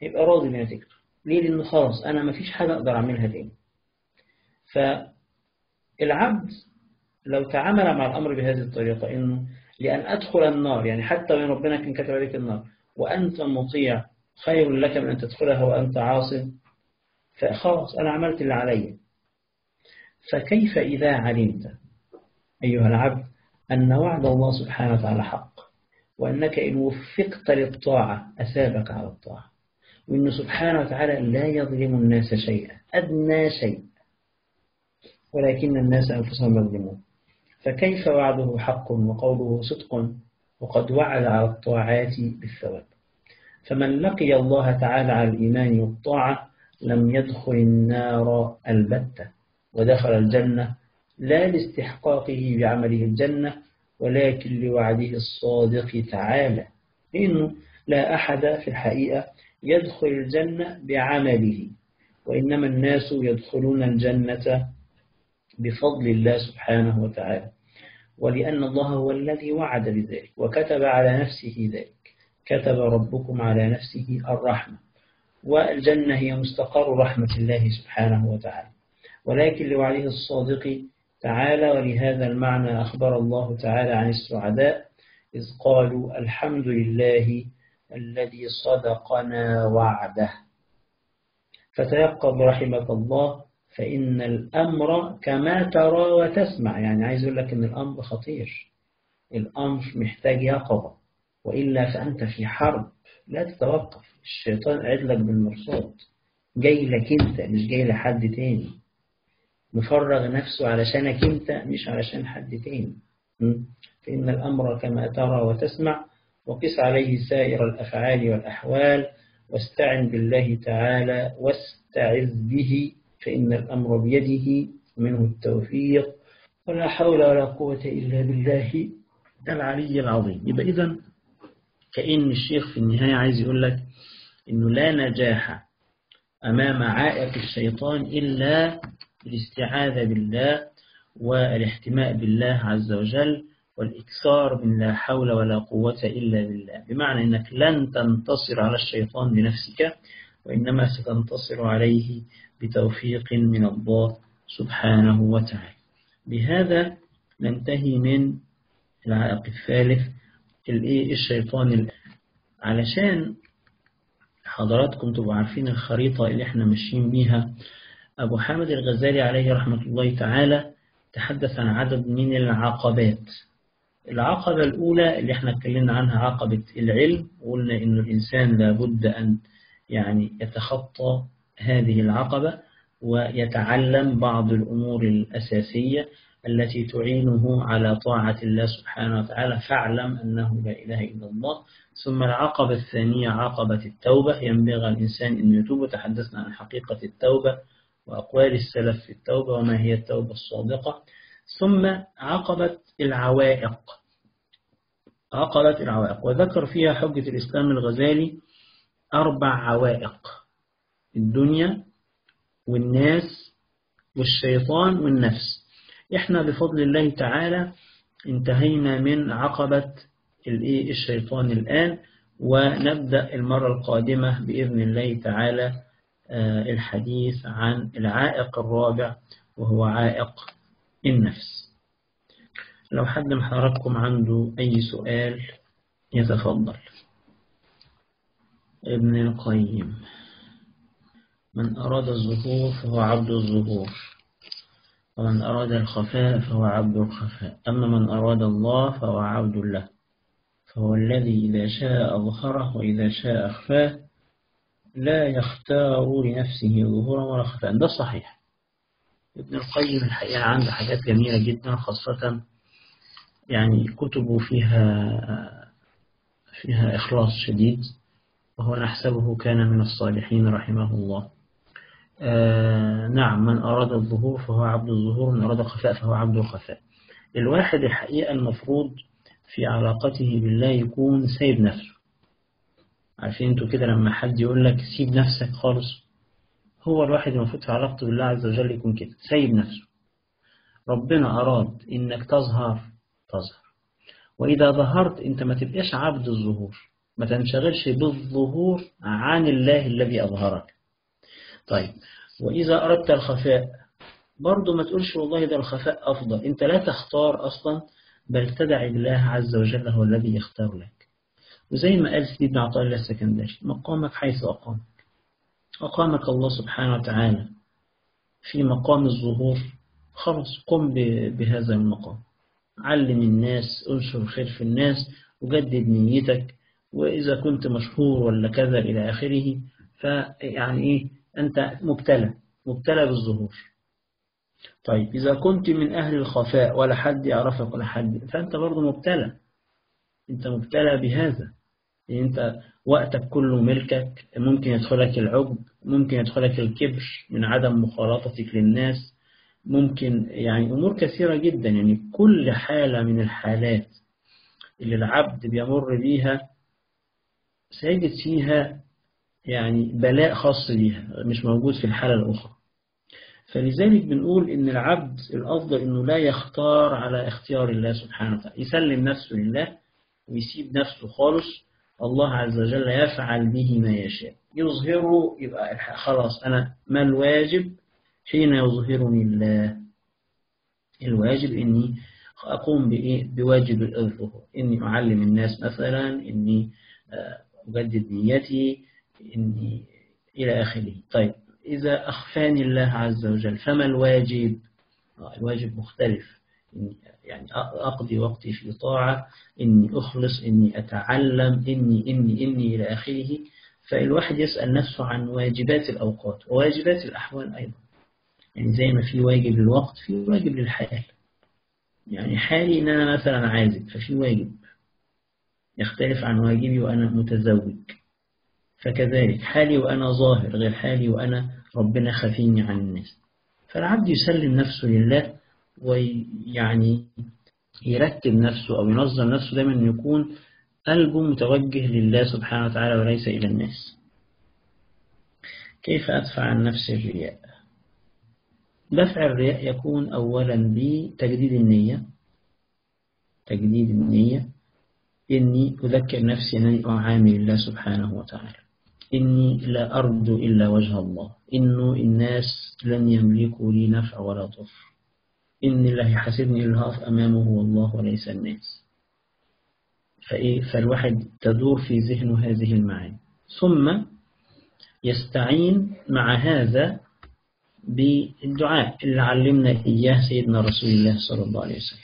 هيبقى راضي بنتيجته. ليه؟ لأنه خلاص أنا مفيش حاجة أقدر أعملها تاني. فالعبد لو تعامل مع الأمر بهذه الطريقة إنه لأن أدخل النار يعني حتى وإن ربنا كان كتب عليك النار وأنت مطيع خير لك من أن تدخلها وأنت عاصم. فخلاص أنا عملت اللي علي. فكيف إذا علمت أيها العبد أن وعد الله سبحانه وتعالى حق وأنك إن وفقت للطاعة أثابك على الطاعة وأنه سبحانه وتعالى لا يظلم الناس شيئا أدنى شيء ولكن الناس أنفسهم يظلمون. فكيف وعده حق وقوله صدق وقد وعد على الطاعات بالثواب؟ فمن لقي الله تعالى على الإيمان والطاعة لم يدخل النار البتة ودخل الجنة لا لاستحقاقه بعمله الجنة ولكن لوعده الصادق تعالى. لأنه لا أحد في الحقيقة يدخل الجنة بعمله وإنما الناس يدخلون الجنة بفضل الله سبحانه وتعالى. ولأن الله هو الذي وعد بذلك وكتب على نفسه ذلك. كتب ربكم على نفسه الرحمة. والجنة هي مستقر رحمة الله سبحانه وتعالى. ولكن لوعده الصادق تعالى ولهذا المعنى أخبر الله تعالى عن السعداء إذ قالوا الحمد لله الذي صدقنا وعده. فتيقظ رحمك الله فإن الأمر كما ترى وتسمع. يعني عايز أقول لك إن الأمر خطير. الأمر محتاج يقظة. وإلا فأنت في حرب. لا تتوقف. الشيطان قاعد لك بالمرصاد. جاي لك أنت مش جاي لحد تاني. مفرغ نفسه علشانك أنت مش علشان حد تاني. فإن الأمر كما ترى وتسمع وقس عليه سائر الأفعال والأحوال واستعن بالله تعالى واستعذ به فإن الأمر بيده. منه التوفيق. ولا حول ولا قوة إلا بالله. العلي العظيم. يبقى إذا كأن الشيخ في النهاية عايز يقول لك إنه لا نجاح أمام عائق الشيطان إلا بالاستعاذة بالله والاحتماء بالله عز وجل والإكثار من لا حول ولا قوة إلا بالله. بمعنى أنك لن تنتصر على الشيطان بنفسك وإنما ستنتصر عليه بتوفيق من الله سبحانه وتعالى. بهذا ننتهي من العائق الثالث الشيطان علشان حضراتكم تبقوا عارفين الخريطة اللي إحنا ماشيين بيها أبو حامد الغزالي عليه رحمة الله تعالى تحدث عن عدد من العقبات. العقبة الأولى اللي إحنا اتكلمنا عنها عقبة العلم وقلنا إن الإنسان لابد أن يعني يتخطى هذه العقبة ويتعلم بعض الأمور الأساسية. التي تعينه على طاعة الله سبحانه وتعالى. فاعلم أنه لا إله إلا الله. ثم العقبة الثانية عقبة التوبة. ينبغي الإنسان أن يتوب. وتحدثنا عن حقيقة التوبة وأقوال السلف في التوبة وما هي التوبة الصادقة. ثم عقبة العوائق. عقبة العوائق. وذكر فيها حجة الإسلام الغزالي أربع عوائق. الدنيا والناس والشيطان والنفس. إحنا بفضل الله تعالى انتهينا من عقبة الشيطان الآن ونبدأ المرة القادمة بإذن الله تعالى الحديث عن العائق الرابع وهو عائق النفس. لو حد من حضراتكم عنده أي سؤال يتفضل. ابن القيم من أراد الظهور فهو عبد الظهور ومن أراد الخفاء فهو عبد الخفاء. أما من أراد الله فهو عبد الله فهو الذي إذا شاء أظهره وإذا شاء أخفاه لا يختار لنفسه ظهورا ولا خفاء. ده صحيح. ابن القيم الحقيقة عنده حاجات جميلة جدا خاصة يعني كتبه فيها فيها إخلاص شديد وهو نحسبه كان من الصالحين رحمه الله. آه نعم من أراد الظهور فهو عبد الظهور من أراد الخفاء فهو عبد الخفاء. الواحد الحقيقة المفروض في علاقته بالله يكون سايب نفسه. عارفين أنتوا كده لما حد يقول لك سيب نفسك خالص؟ هو الواحد المفروض في علاقته بالله عز وجل يكون كده سايب نفسه. ربنا أراد إنك تظهر تظهر. وإذا ظهرت أنت ما تبقاش عبد الظهور ما تنشغلش بالظهور عن الله الذي أظهرك. طيب. وإذا أردت الخفاء برضه ما تقولش والله ده الخفاء أفضل. أنت لا تختار أصلا بل تدع الله عز وجل هو الذي يختار لك. وزي ما قال سيدنا عطاء الله السكندري مقامك حيث أقامك. أقامك الله سبحانه وتعالى في مقام الظهور. خلاص قم بهذا المقام. علم الناس انشر خير في الناس وجدد نيتك. وإذا كنت مشهور ولا كذا إلى آخره فيعني إيه؟ أنت مبتلى مبتلى بالظهور. طيب إذا كنت من أهل الخفاء ولا حد يعرفك ولا حد فأنت برضه مبتلى. أنت مبتلى بهذا. يعني أنت وقتك كله ملكك ممكن يدخلك العجب ممكن يدخلك الكبر من عدم مخالطتك للناس. ممكن يعني أمور كثيرة جدا. يعني كل حالة من الحالات اللي العبد بيمر بيها سيجد فيها يعني بلاء خاص بيها مش موجود في الحالة الأخرى. فلذلك بنقول إن العبد الأفضل إنه لا يختار على اختيار الله سبحانه وتعالى. يسلم نفسه لله ويسيب نفسه خالص. الله عز وجل يفعل به ما يشاء. يظهره يبقى خلاص أنا ما الواجب؟ حين يظهرني الله. الواجب إني أقوم بإيه؟ بواجب الظهور. إني أعلم الناس مثلا إني أجدد نيتي إني إلى آخره. طيب إذا أخفاني الله عز وجل فما الواجب؟ الواجب مختلف. يعني أقضي وقتي في طاعة إني أخلص إني أتعلم إني إني إني إلى آخره. فالواحد يسأل نفسه عن واجبات الأوقات وواجبات الأحوال أيضا. يعني زي ما في واجب للوقت في واجب للحال يعني حالي إن أنا مثلا عازب ففي واجب يختلف عن واجبي وأنا متزوج. فكذلك حالي وأنا ظاهر غير حالي وأنا ربنا خفيني عن الناس. فالعبد يسلم نفسه لله ويعني يرتب نفسه أو ينظم نفسه دايما أن يكون قلبه متوجه لله سبحانه وتعالى وليس إلى الناس. كيف أدفع عن نفسي الرياء؟ دفع الرياء يكون أولا بتجديد النية. تجديد النية. إني أذكر نفسي أنني أعامل الله سبحانه وتعالى. إني لا أرجو إلا وجه الله. إنه الناس لن يملكوا لي نفع ولا ضر. إن الله يحاسبني إلهاف أمامه هو الله وليس الناس. فإيه؟ فالواحد تدور في ذهنه هذه المعاني. ثم يستعين مع هذا بالدعاء اللي علمنا إياه سيدنا رسول الله صلى الله عليه وسلم.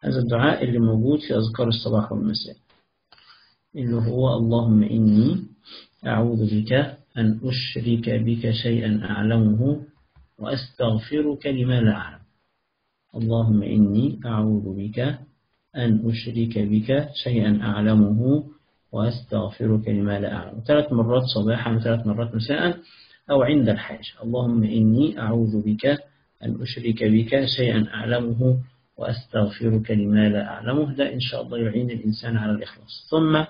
هذا الدعاء اللي موجود في أذكار الصباح والمساء. اللي هو اللهم إني أعوذ بك أن أشرك بك شيئا أعلمه وأستغفرك لما لا أعلم. اللهم إني أعوذ بك أن أشرك بك شيئا أعلمه وأستغفرك لما لا أعلم. ثلاث مرات صباحا وثلاث مرات مساء أو عند الحاجة. اللهم إني أعوذ بك أن أشرك بك شيئا أعلمه وأستغفرك لما لا أعلمه. ده إن شاء الله يعين الإنسان على الإخلاص. ثم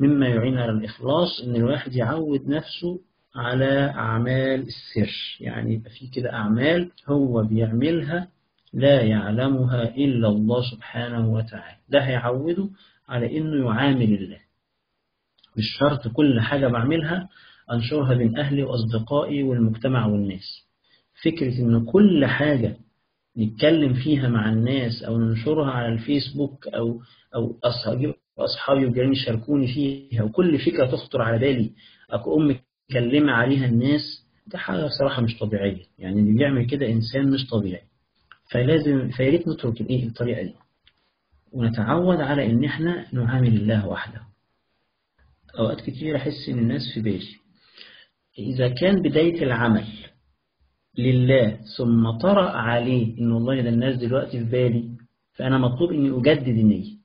مما يعين على الإخلاص إن الواحد يعود نفسه على أعمال السر. يعني يبقى في كده أعمال هو بيعملها لا يعلمها إلا الله سبحانه وتعالى. ده هيعوده على إنه يعامل الله. مش شرط كل حاجة بعملها أنشرها بين أهلي وأصدقائي والمجتمع والناس. فكرة إن كل حاجة نتكلم فيها مع الناس أو ننشرها على الفيسبوك أو أو أصحابي وجيراني يشاركوني فيها وكل فكرة تخطر على بالي. أقوم مكلمة عليها الناس ده حاجة صراحة مش طبيعية. يعني اللي بيعمل كده إنسان مش طبيعي. فلازم فياريت نترك الإيه؟ الطريقة دي. ونتعود على إن إحنا نعامل الله وحده. أوقات كتير أحس إن الناس في بالي. إذا كان بداية العمل لله ثم طرأ عليه إن والله ده الناس دلوقتي في بالي فأنا مطلوب إني أجدد النية.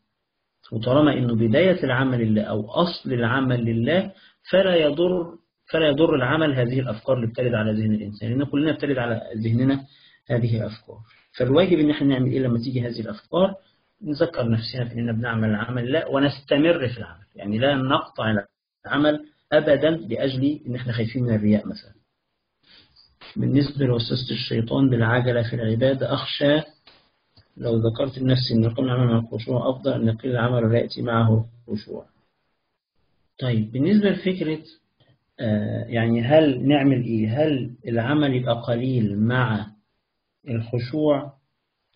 وطالما إنه بداية العمل لله أو أصل العمل لله فلا يضر فلا يضر العمل هذه الأفكار اللي بترد على ذهن الإنسان. لأن كلنا بترد على ذهننا هذه الأفكار. فالواجب إن إحنا نعمل إيه لما تيجي هذه الأفكار؟ نذكر نفسنا في إننا بنعمل العمل لا ونستمر في العمل. يعني لا نقطع العمل أبدا لأجل إن إحنا خايفين من الرياء مثلا. بالنسبة لوسوسة الشيطان بالعجلة في العبادة أخشى لو ذكرت لنفسي أن يقل العمل مع الخشوع أفضل أن يقل العمل ولا يأتي معه الخشوع طيب بالنسبة لفكرة آه يعني هل نعمل إيه؟ هل العمل يبقى قليل مع الخشوع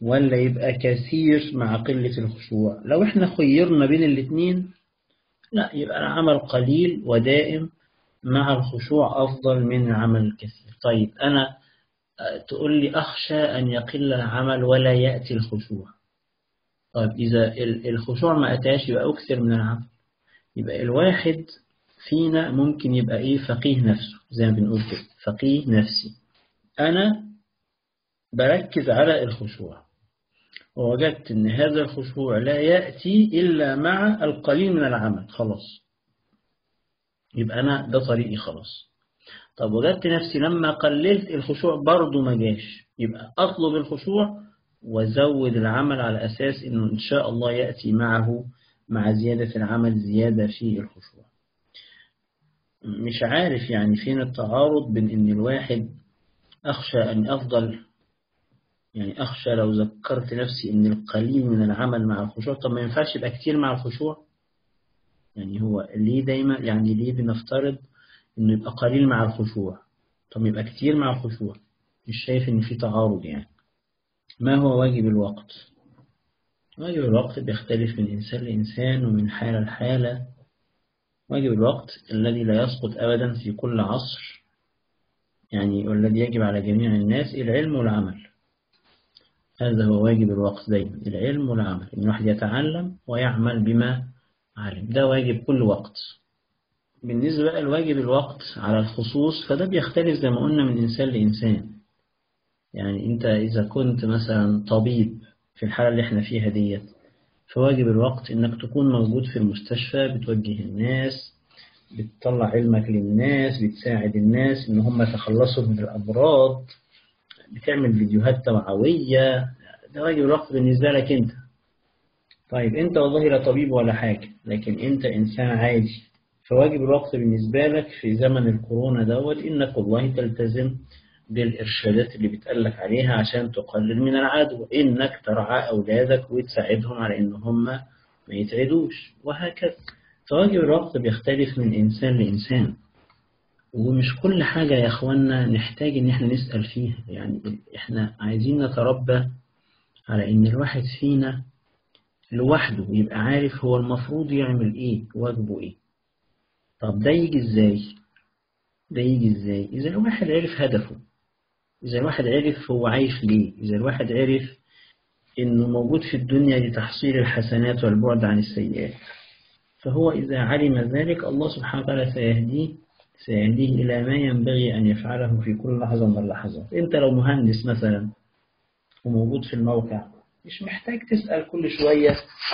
ولا يبقى كثير مع قلة الخشوع؟ لو إحنا خيرنا بين الاثنين لا يبقى العمل قليل ودائم مع الخشوع أفضل من العمل الكثير. طيب أنا تقول لي أخشى أن يقل العمل ولا يأتي الخشوع. طيب إذا الخشوع ما أتاش يبقى أكثر من العمل. يبقى الواحد فينا ممكن يبقى إيه؟ فقيه نفسه زي ما بنقول كده فقيه نفسي. أنا بركز على الخشوع. ووجدت أن هذا الخشوع لا يأتي إلا مع القليل من العمل خلاص. يبقى أنا ده طريقي خلاص. طب وجدت نفسي لما قللت الخشوع برضه ما جاش. يبقى أطلب الخشوع وزود العمل على أساس أنه إن شاء الله يأتي معه مع زيادة العمل زيادة في الخشوع. مش عارف يعني فين التعارض بين أن الواحد أخشى أن أفضل يعني أخشى لو ذكرت نفسي إن القليل من العمل مع الخشوع. طب ما ينفعش يبقى كتير مع الخشوع؟ يعني هو ليه دايما يعني ليه بنفترض إنه يبقى قليل مع الخشوع. طب يبقى كتير مع الخشوع. مش شايف إن في تعارض يعني. ما هو واجب الوقت؟ واجب الوقت بيختلف من إنسان لإنسان ومن حالة لحالة. واجب الوقت الذي لا يسقط أبدا في كل عصر. يعني والذي يجب على جميع الناس العلم والعمل. هذا هو واجب الوقت دايما العلم والعمل. إن الواحد يتعلم ويعمل بما علم. ده واجب كل وقت. بالنسبة لواجب الوقت على الخصوص فده بيختلف زي ما قلنا من إنسان لإنسان. يعني أنت إذا كنت مثلا طبيب في الحالة اللي إحنا فيها ديت فواجب الوقت إنك تكون موجود في المستشفى بتوجه الناس بتطلع علمك للناس بتساعد الناس إن هم يتخلصوا من الأمراض بتعمل فيديوهات توعوية. ده واجب الوقت بالنسبة لك أنت. طيب أنت والله لا طبيب ولا حاجة لكن أنت إنسان عادي. فواجب الوقت بالنسبة لك في زمن الكورونا دوت إنك والله تلتزم بالإرشادات اللي بتقلك عليها عشان تقلل من العدوى إنك ترعى أولادك وتساعدهم على إن هم ما يتعدوش وهكذا. فواجب الوقت بيختلف من إنسان لإنسان. ومش كل حاجة يا أخوانا نحتاج إن إحنا نسأل فيها. يعني إحنا عايزين نتربى على إن الواحد فينا لوحده يبقى عارف هو المفروض يعمل إيه واجبه إيه. طب ده يجي إزاي؟ ده يجي إزاي؟ إذا الواحد عرف هدفه. إذا الواحد عرف هو عايش ليه. إذا الواحد عرف إنه موجود في الدنيا لتحصيل الحسنات والبعد عن السيئات. فهو إذا علم ذلك الله سبحانه وتعالى سيهديه سيهديه إلى ما ينبغي أن يفعله في كل لحظة من اللحظات. أنت لو مهندس مثلا وموجود في الموقع مش محتاج تسأل كل شوية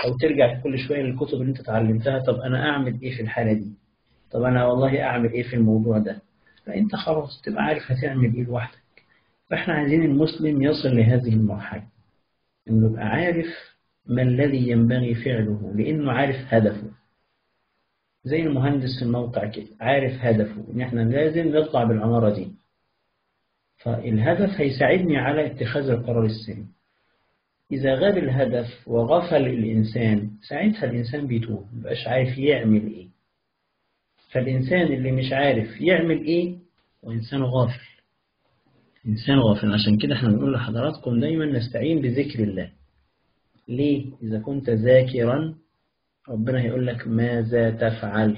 أو ترجع كل شوية للكتب اللي أنت اتعلمتها طب أنا أعمل إيه في الحالة دي؟ طب أنا والله أعمل إيه في الموضوع ده؟ فأنت خلاص تبقى عارف هتعمل إيه لوحدك. فإحنا عايزين المسلم يصل لهذه المرحلة إنه يبقى عارف ما الذي ينبغي فعله لأنه عارف هدفه. زي المهندس في الموقع كده عارف هدفه إن إحنا لازم نطلع بالعمارة دي. فالهدف هيساعدني على اتخاذ القرار السليم. إذا غاب الهدف وغفل الإنسان ساعتها الإنسان بيتوه مبقاش عارف يعمل إيه. فالإنسان اللي مش عارف يعمل إيه؟ وإنسان غافل. إنسان غافل. عشان كده إحنا بنقول لحضراتكم دايما نستعين بذكر الله. ليه؟ إذا كنت ذاكرا ربنا هيقول لك ماذا تفعل؟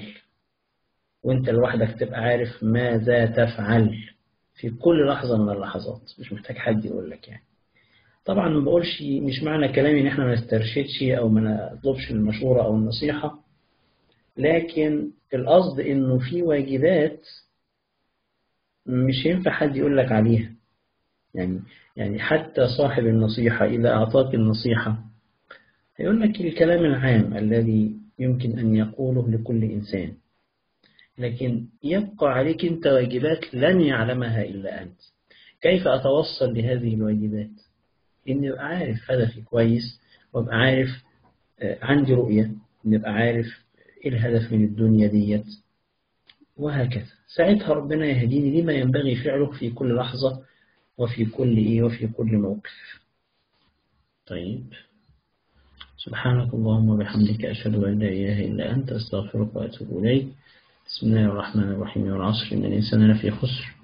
وأنت لوحدك تبقى عارف ماذا تفعل. في كل لحظة من اللحظات. مش محتاج حد يقول لك يعني. طبعا ما بقولش مش معنى كلامي إن إحنا ما نسترشدش أو ما نطلبش المشورة أو النصيحة. لكن القصد إنه في واجبات مش ينفع حد يقول لك عليها. يعني يعني حتى صاحب النصيحة إذا أعطاك النصيحة هيقول لك الكلام العام الذي يمكن أن يقوله لكل إنسان. لكن يبقى عليك أنت واجبات لن يعلمها إلا أنت. كيف أتوصل لهذه الواجبات؟ إني أبقى عارف هدفي كويس وأبقى عارف عندي رؤية إني أبقى عارف إيه الهدف من الدنيا ديت؟ وهكذا. ساعتها ربنا يهديني لما ينبغي فعله في كل لحظة وفي كل إيه وفي كل موقف. طيب. سبحانك اللهم وبحمدك أشهد أن لا إله إلا أنت أستغفرك وأتوب إليك. بسم الله الرحمن الرحيم. والعصر إن الإنسان لفي خسر.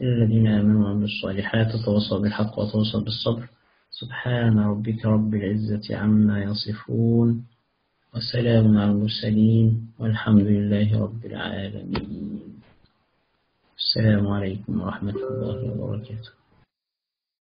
إلا الذين آمنوا وعملوا الصالحات وتواصوا بالحق وتواصوا بالصبر. سبحان ربك رب العزة عما يصفون. وسلام على المرسلين والحمد لله رب العالمين. السلام عليكم ورحمة الله وبركاته.